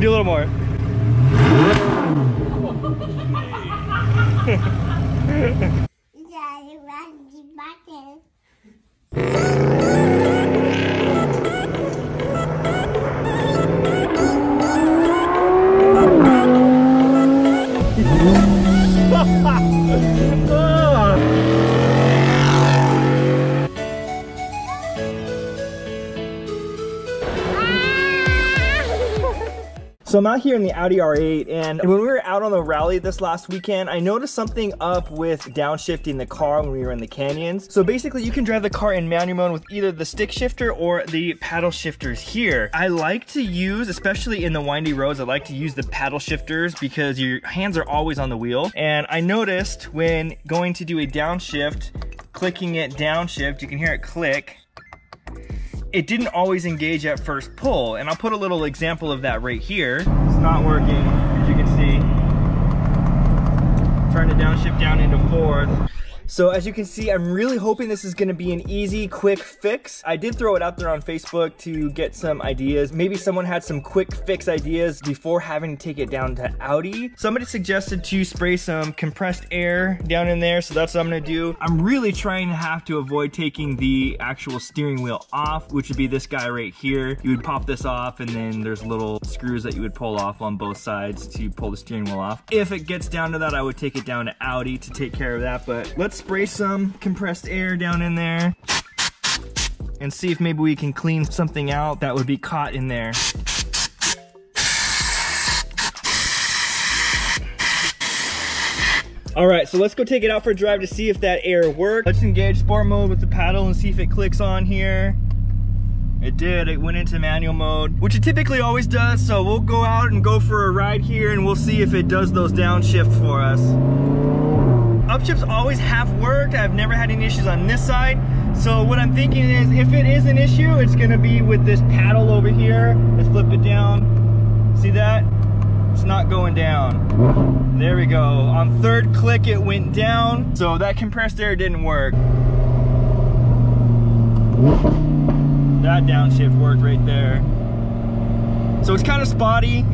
Do a little more. So I'm out here in the Audi R8 and when we were out on the rally this last weekend, I noticed something up with downshifting the car when we were in the canyons. So basically you can drive the car in manual mode with either the stick shifter or the paddle shifters here. I like to use, especially in the windy roads, I like to use the paddle shifters because your hands are always on the wheel. And I noticed when going to do a downshift, clicking it downshift, you can hear it click it didn't always engage at first pull. And I'll put a little example of that right here. It's not working, as you can see. Trying to downshift down into fourth. So as you can see, I'm really hoping this is gonna be an easy, quick fix. I did throw it out there on Facebook to get some ideas. Maybe someone had some quick fix ideas before having to take it down to Audi. Somebody suggested to spray some compressed air down in there, so that's what I'm gonna do. I'm really trying to have to avoid taking the actual steering wheel off, which would be this guy right here. You would pop this off and then there's little screws that you would pull off on both sides to pull the steering wheel off. If it gets down to that, I would take it down to Audi to take care of that, but let's spray some compressed air down in there and see if maybe we can clean something out that would be caught in there. All right, so let's go take it out for a drive to see if that air worked. Let's engage sport mode with the paddle and see if it clicks on here. It did, it went into manual mode, which it typically always does, so we'll go out and go for a ride here and we'll see if it does those downshift for us. Upshifts always have worked. I've never had any issues on this side. So what I'm thinking is if it is an issue, it's gonna be with this paddle over here. Let's flip it down. See that? It's not going down. There we go. On third click, it went down. So that compressed air didn't work. That downshift worked right there. So it's kind of spotty.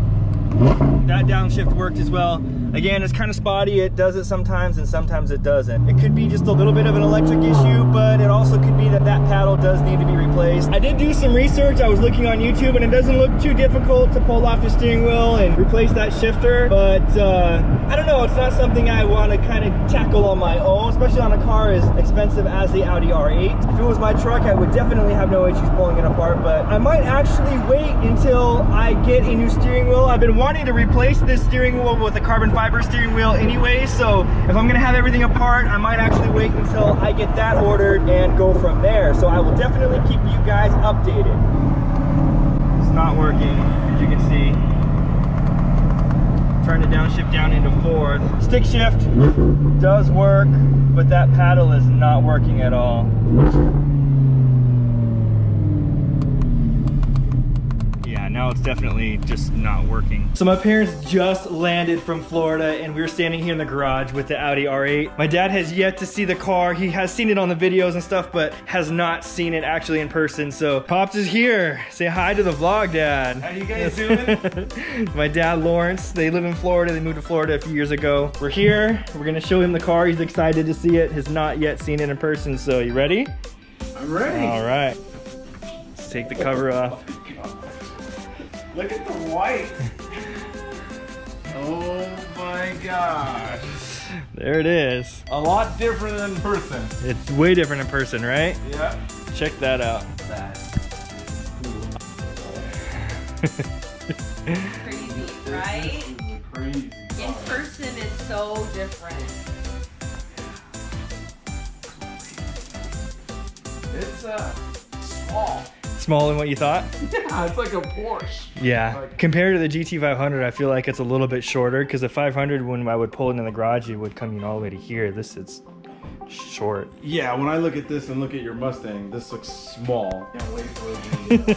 That downshift worked as well. Again, it's kind of spotty. It does it sometimes and sometimes it doesn't. It could be just a little bit of an electric issue, but it also could be that that paddle does need to be replaced. I did do some research. I was looking on YouTube and it doesn't look too difficult to pull off the steering wheel and replace that shifter, but uh, I don't know. It's not something I want to kind of tackle on my own, especially on a car as expensive as the Audi R8. If it was my truck, I would definitely have no issues pulling it apart, but I might actually wait until I get a new steering wheel. I've been wanting to replace this steering wheel with a carbon fiber fiber steering wheel anyway, so if I'm gonna have everything apart, I might actually wait until I get that ordered and go from there. So I will definitely keep you guys updated. It's not working, as you can see. Trying to downshift down into fourth. Stick shift does work, but that paddle is not working at all. Now it's definitely just not working. So my parents just landed from Florida and we are standing here in the garage with the Audi R8. My dad has yet to see the car. He has seen it on the videos and stuff, but has not seen it actually in person. So Pops is here. Say hi to the vlog, Dad. How you guys doing? my dad, Lawrence, they live in Florida. They moved to Florida a few years ago. We're here. We're gonna show him the car. He's excited to see it. Has not yet seen it in person. So you ready? I'm ready. All right. Let's take the cover off. Look at the white. oh my gosh. There it is. A lot different in person. It's way different in person, right? Yeah. Check that out. crazy, right? Crazy. In person, it's so different. It's uh small. Smaller than what you thought? Yeah, it's like a Porsche. Yeah. Like- Compared to the GT500, I feel like it's a little bit shorter because the 500, when I would pull it in the garage, it would come in all the way to here. This is short. Yeah, when I look at this and look at your Mustang, this looks small. Can't wait for the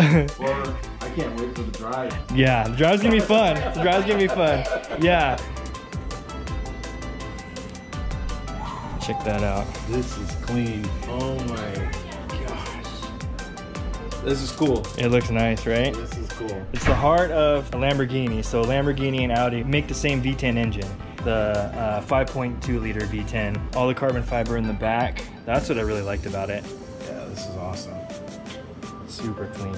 ride. or I can't wait for the drive. Yeah, the drive's gonna be fun. The drive's gonna be fun. Yeah. Check that out. This is clean. Oh my gosh. This is cool. It looks nice, right? This is cool. It's the heart of a Lamborghini. So Lamborghini and Audi make the same V10 engine, the uh, 5.2 liter V10. All the carbon fiber in the back. That's what I really liked about it. Yeah, this is awesome. Super clean,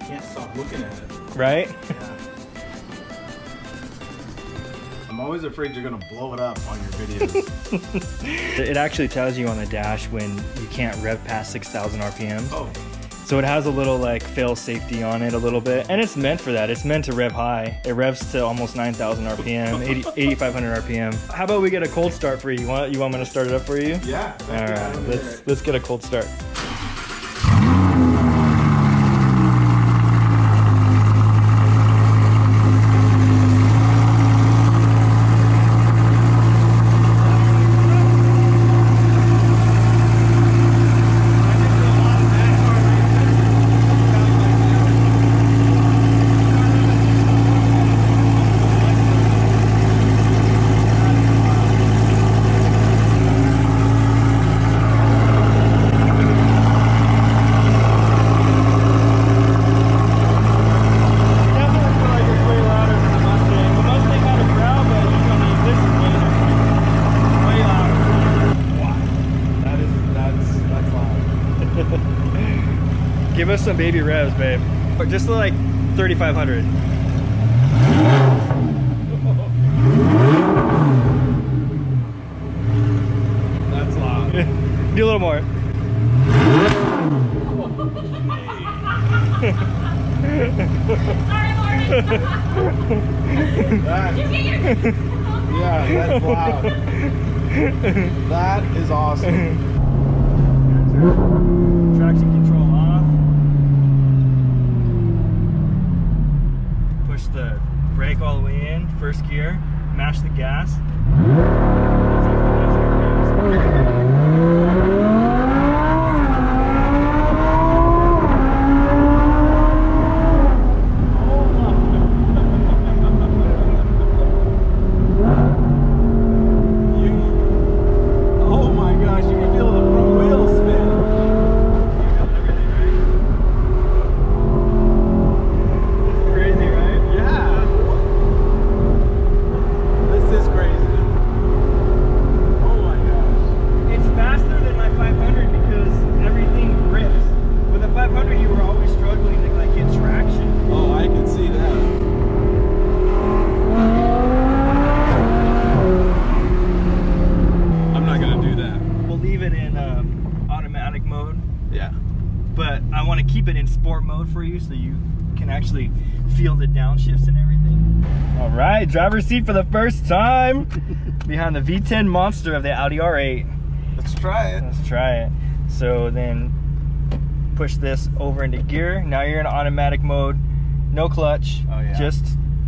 Can't stop looking at it. right? Yeah. I'm always afraid you're gonna blow it up on your videos. It actually tells you on the dash when you can't rev past 6,000 RPM. oh, So it has a little like fail safety on it a little bit, and it's meant for that. It's meant to rev high. It revs to almost 9,000 RPM, 80, 8,500 RPM. How about we get a cold start for you? You want you want me to start it up for you? yeah. All right, let's let's get a cold start. Definitely feel like it's way louder than the Mustang. The Mustang had a growl, but I mean, this is way, way louder. That is that's that's loud. Give us some baby revs, babe. Just like 3,500. That's loud. Do a little more. That, yeah, that's loud. that is awesome. Traction control off. Push the brake all the way in, first gear, mash the gas. You, oh my gosh, you can feel the front wheel spin. Crazy, right? Yeah. This is crazy. Oh my gosh. It's faster than my 500 because everything rips. With the 500, you were always struggling to like get traction. Oh, I can see that. I'm not gonna do that. We'll leave it in um, automatic mode, Yeah. but I want to keep it in sport mode for you so you can actually feel the downshifts and everything. All right, driver's seat for the first time behind the V10 monster of the Audi R8. Let's try it. Let's try it. So then push this over into gear. Now you're in automatic mode. No clutch. Oh, yeah. Just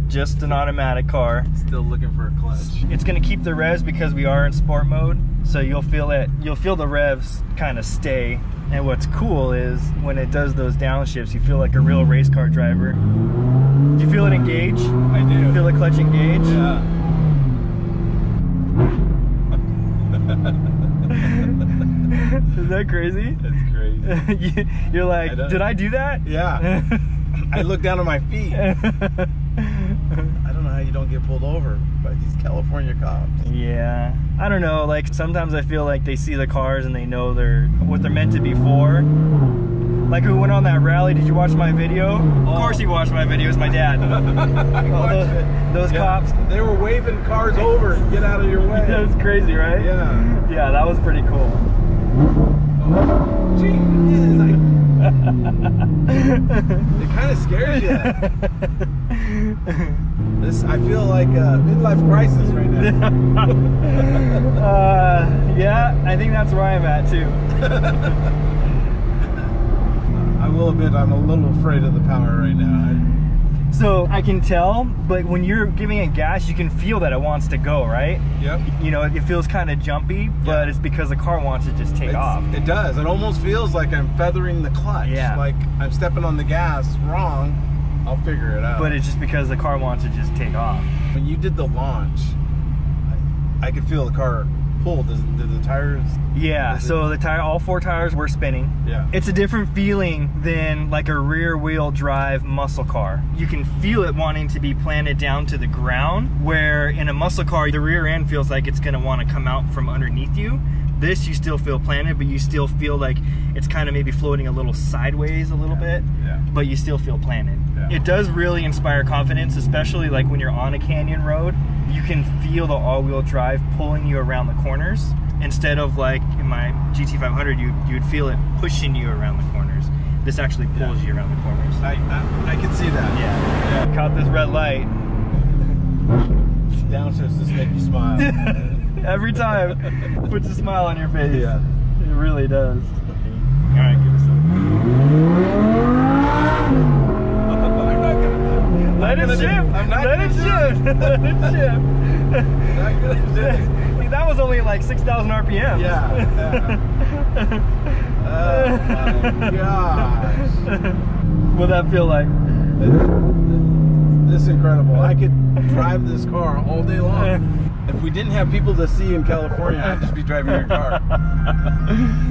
just an automatic car. Still looking for a clutch. It's gonna keep the revs because we are in sport mode. So you'll feel it you'll feel the revs kind of stay. And what's cool is when it does those downshifts, you feel like a real race car driver. Do you feel it engage? I do. You feel the clutch engage? Yeah. Is that crazy? That's crazy. You- You're like, I did I do that? Yeah. I look down at my feet. Don't know how you don't get pulled over by these California cops. yeah. I don't know. Like sometimes I feel like they see the cars and they know they're what they're meant to be for. Like who went on that rally? Did you watch my video? Of Oh. course you watched my video. It's my dad. Oh, All those, those Yeah. cops. They were waving cars over. Get out of your way. That was crazy, right? Yeah. Yeah, that was pretty cool. Oh, gee, it. I, kind of scares you. This, I feel like a midlife crisis right now. uh, yeah, I think that's where I'm at too. I will admit I'm a little afraid of the power right now. So I can tell, but when you're giving it gas, you can feel that it wants to go, right? Yep. You know, it feels kind of jumpy, but Yeah. it's because the car wants to just take It's- off. It does. It almost feels like I'm feathering the clutch. Yeah. Like I'm stepping on the gas wrong. I'll figure it out. But it's just because the car wants to just take off. when you did the launch, I, I could feel the car pull? Does, do the tires? Yeah, Is it- so the tire, all four tires were spinning. Yeah. It's a different feeling than like a rear wheel drive muscle car. You can feel it wanting to be planted down to the ground, where in a muscle car, the rear end feels like it's gonna wanna come out from underneath you. This, you still feel planted, but you still feel like it's kind of maybe floating a little sideways a little Yeah, bit, yeah. but you still feel planted. Yeah. It does really inspire confidence, especially like when you're on a canyon road. You can feel the all-wheel drive pulling you around the corners instead of like in my GT500, you you'd feel it pushing you around the corners. This actually pulls you around the corners. I, I, I can see that. yeah. Caught this red light Downshifts just make you smile. every time. Puts a smile on your face. Yeah. It really does. All right, give us gonna. Let it shift. I'm not Let it shift. Let it shift. Not gonna do it. that was only like 6,000 RPM. Yeah, Oh my gosh. What'd that feel like? This is incredible. I could drive this car all day long. If we didn't have people to see in California, I'd just be driving your car.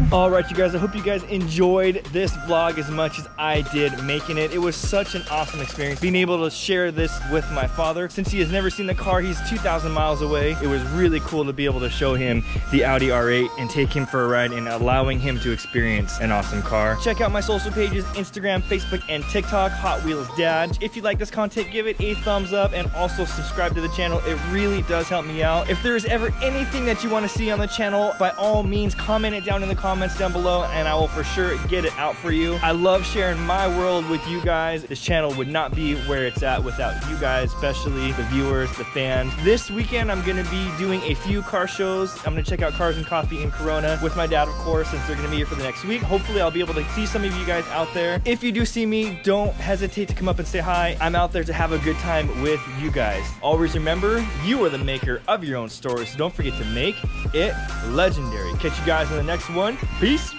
All right, you guys, I hope you guys enjoyed this vlog as much as I did making it. It was such an awesome experience being able to share this with my father. Since he has never seen the car, he's 2,000 miles away. It was really cool to be able to show him the Audi R8 and take him for a ride and allowing him to experience an awesome car. Check out my social pages, Instagram, Facebook, and TikTok, Hot Wheels Dad. If you like this content, give it a thumbs up and also subscribe to the channel. It really does help me out. If there's ever anything that you want to see on the channel, by all means, comment it down in the comments down below and I will for sure get it out for you. I love sharing my world with you guys. This channel would not be where it's at without you guys, especially the viewers, the fans. This weekend, I'm going to be doing a few car shows. I'm going to check out Cars and Coffee in Corona with my dad, of course, since they're going to be here for the next week. Hopefully, I'll be able to see some of you guys out there. If you do see me, don't hesitate to come up and say hi. I'm out there to have a good time with you guys. Always remember, you are the maker of your own story, so don't forget to make it legendary. Catch you guys in the next one. Peace.